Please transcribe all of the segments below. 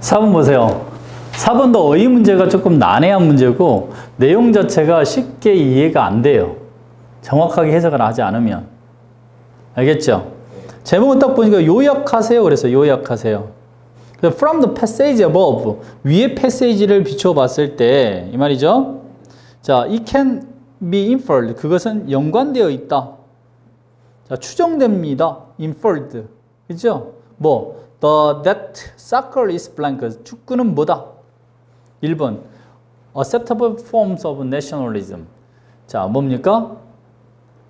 4번 보세요. 4번도 어휘 문제가 조금 난해한 문제고 내용 자체가 쉽게 이해가 안 돼요. 정확하게 해석을 하지 않으면. 알겠죠? 제목은 딱 보니까 요약하세요. 그래서 요약하세요. From the passage above 위의 패세지를 비춰봤을 때 이 말이죠. 자, it can be inferred 그것은 연관되어 있다. 자, 추정됩니다. inferred 그죠? 뭐 the that soccer is blank 축구는 뭐다? 1번 acceptable forms of nationalism 자, 뭡니까?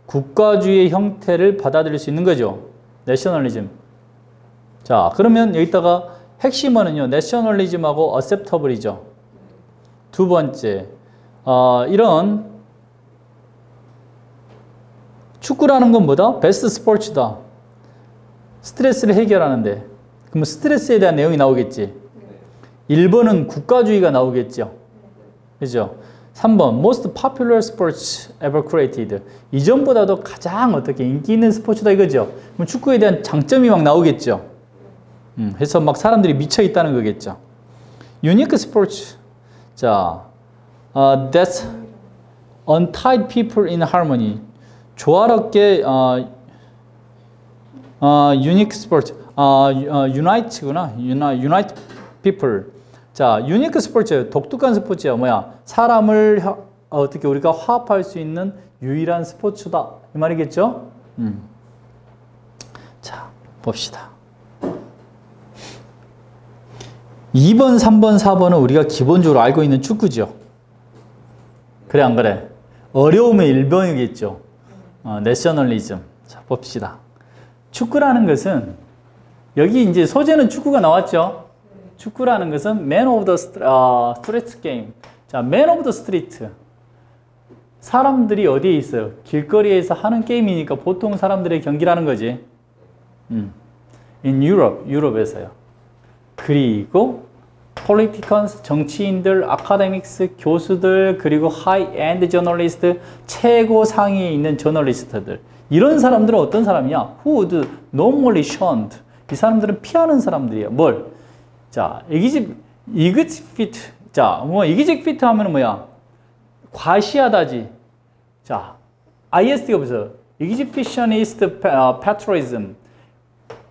국가주의 형태를 받아들일 수 있는 거죠. nationalism. 자, 그러면 여기다가 핵심어는요, 내셔널리즘하고 어셉터블이죠. 두 번째, 어, 이런 축구라는 건 뭐다? 베스트 스포츠다. 스트레스를 해결하는데. 그럼 스트레스에 대한 내용이 나오겠지. 1번은 국가주의가 나오겠죠. 그죠? 3번, most popular sports ever created. 이전보다도 가장 어떻게 인기 있는 스포츠다 이거죠. 그럼 축구에 대한 장점이 막 나오겠죠. 음, 해서 막 사람들이 미쳐 있다는 거겠죠. Unique sports. 자, uh, that's untied people in harmony. 조화롭게 어, 어, unique sport. 어, 어, unite구나. unite people. 자, unique sports. 독특한 스포츠야. 뭐야? 사람을 혀, 어떻게 우리가 화합할 수 있는 유일한 스포츠다. 이 말이겠죠? 음. 자, 봅시다. 2번, 3번, 4번은 우리가 기본적으로 알고 있는 축구죠. 그래 안 그래? 어려움의 일병이겠죠. 어, 내셔널리즘. 자, 봅시다. 축구라는 것은 여기 이제 소재는 축구가 나왔죠. 축구라는 것은 Man of the Street Game. 자, Man of the Street. 사람들이 어디에 있어요? 길거리에서 하는 게임이니까 보통 사람들의 경기라는 거지. 음. In Europe, 유럽에서요. 그리고 politicians, 정치인들, academics, 교수들, 그리고 high-end journalist, 최고 상위에 있는 저널리스트들. 이런 사람들은 어떤 사람이냐? Who would normally shunned. 이 사람들은 피하는 사람들이에요. 뭘? 자, exhibit, exhibit. 자, 뭐, exhibit 하면 뭐야? 과시하다지. 자, ISD가 무슨? 패트로이즘.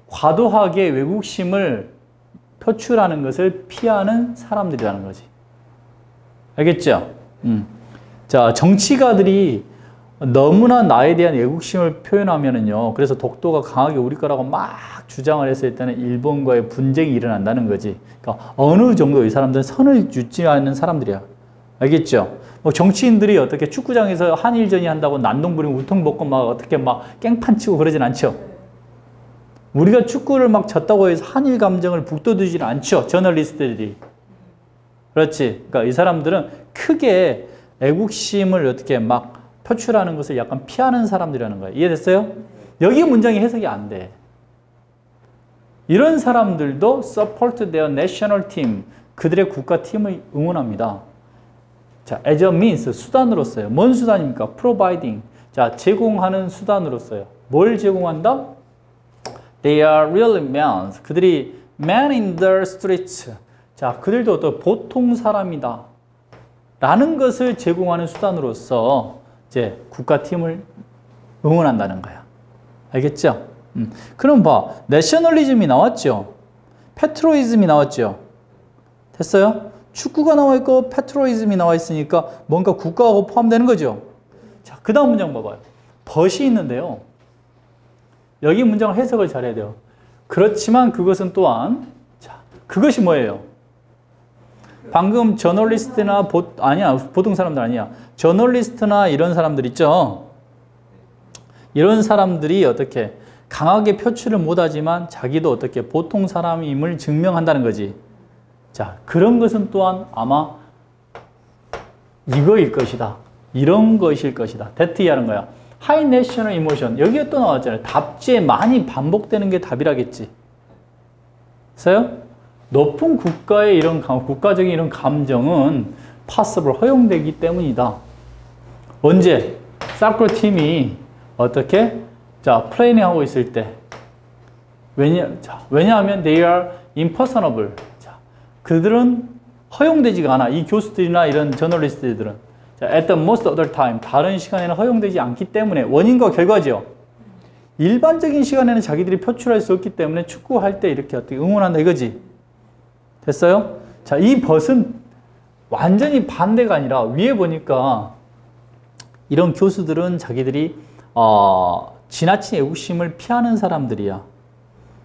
과도하게 외국심을 표출하는 것을 피하는 사람들이라는 거지. 알겠죠? 음. 자, 정치가들이 너무나 나에 대한 애국심을 표현하면은요. 그래서 독도가 강하게 우리 거라고 막 주장을 했을 때는 일본과의 분쟁이 일어난다는 거지. 그러니까 어느 정도 이 사람들은 선을 유지하는 사람들이야. 알겠죠? 뭐 정치인들이 어떻게 축구장에서 한일전이 한다고 난동 부리고 우통 먹고 막 어떻게 막 깽판 치고 그러진 않죠. 우리가 축구를 막 졌다고 해서 한일 감정을 북돋우지는 않죠. 저널리스트들이. 그렇지. 그러니까 이 사람들은 크게 애국심을 어떻게 막 표출하는 것을 약간 피하는 사람들이라는 거예요. 이해됐어요? 여기 문장이 해석이 안 돼. 이런 사람들도 support their national team, 그들의 국가팀을 응원합니다. 자, as a means, 수단으로서요. 뭔 수단입니까? providing. 자, 제공하는 수단으로서요. 뭘 제공한다? They are really men. 그들이 men in the streets. 자, 그들도 어떤 보통 사람이다. 라는 것을 제공하는 수단으로서 이제 국가팀을 응원한다는 거야. 알겠죠? 음. 그럼 봐. 내셔널리즘이 나왔죠? 페트로이즘이 나왔죠? 됐어요? 축구가 나와 있고 페트로이즘이 나와 있으니까 뭔가 국가하고 포함되는 거죠? 자, 그 다음 문장 봐봐요. 벗이 있는데요. 여기 문장 해석을 잘해야 돼요. 그렇지만 그것은 또한 자, 그것이 뭐예요? 방금 저널리스트나 보, 아니야 보통 사람들 아니야. 저널리스트나 이런 사람들 있죠? 이런 사람들이 어떻게 강하게 표출을 못하지만 자기도 어떻게 보통 사람임을 증명한다는 거지. 자 그런 것은 또한 아마 이거일 것이다. 이런 것일 것이다. that하는 거야. high national emotion 여기에 또 나왔잖아요. 답지에 많이 반복되는 게 답이라겠지. 그래서요? 높은 국가의 이런 국가적인 이런 감정은 possible 허용되기 때문이다. 언제 사커 팀이 어떻게 자 플레이닝 하고 있을 때 왜냐 자 왜냐하면 they are impersonable 자 그들은 허용되지가 않아. 이 교수들이나 이런 저널리스트들은. 자, at the most other time. 다른 시간에는 허용되지 않기 때문에 원인과 결과죠. 일반적인 시간에는 자기들이 표출할 수 없기 때문에 축구할 때 이렇게 어떻게 응원한다 이거지. 됐어요? 자, 이 벗은 완전히 반대가 아니라 위에 보니까 이런 교수들은 자기들이 어, 지나친 애국심을 피하는 사람들이야.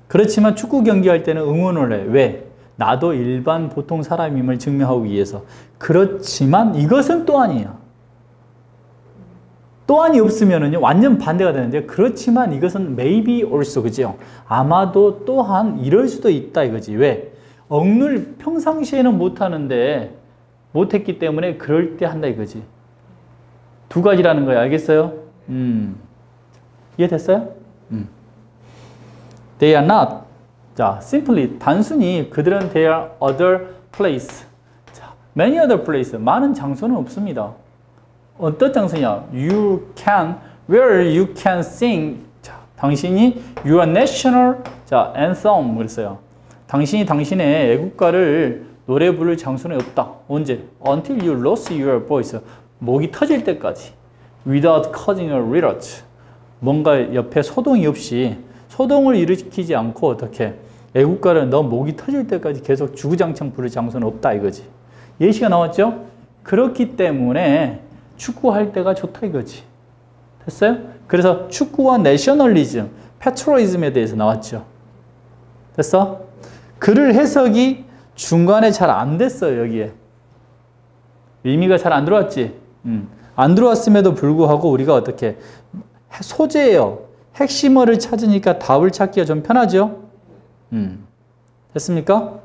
그렇지만 축구 경기할 때는 응원을 해. 왜? 나도 일반 보통 사람임을 증명하기 위해서. 그렇지만 이것은 또 아니야. 또한이 없으면은요 완전 반대가 되는데 그렇지만 이것은 maybe also 그죠? 아마도 또한 이럴 수도 있다 이거지. 왜? 억눌 평상시에는 못 하는데 못 했기 때문에 그럴 때 한다 이거지. 두 가지라는 거야. 알겠어요? 음. 이해됐어요? 음. They are not. 자, simply 단순히 그들은 they are other place. 자, many other place. 많은 장소는 없습니다. 어떤 장소냐? You can, where you can sing. 자, 당신이 your national 자, anthem 그랬어요. 당신이 당신의 애국가를 노래 부를 장소는 없다. 언제? Until you lost your voice. 목이 터질 때까지. Without causing a riot. 뭔가 옆에 소동이 없이 소동을 일으키지 않고 어떻게 애국가를 너 목이 터질 때까지 계속 주구장창 부를 장소는 없다 이거지. 예시가 나왔죠? 그렇기 때문에 축구할 때가 좋다 이거지. 됐어요? 그래서 축구와 내셔널리즘, 패트로이즘에 대해서 나왔죠. 됐어? 글을 해석이 중간에 잘 안 됐어요, 여기에. 의미가 잘 안 들어왔지? 음. 안 들어왔음에도 불구하고 우리가 어떻게 소재예요. 핵심어를 찾으니까 답을 찾기가 좀 편하죠? 음. 됐습니까?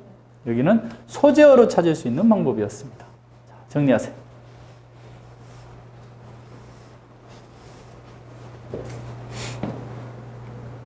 여기는 소재어로 찾을 수 있는 방법이었습니다. 정리하세요.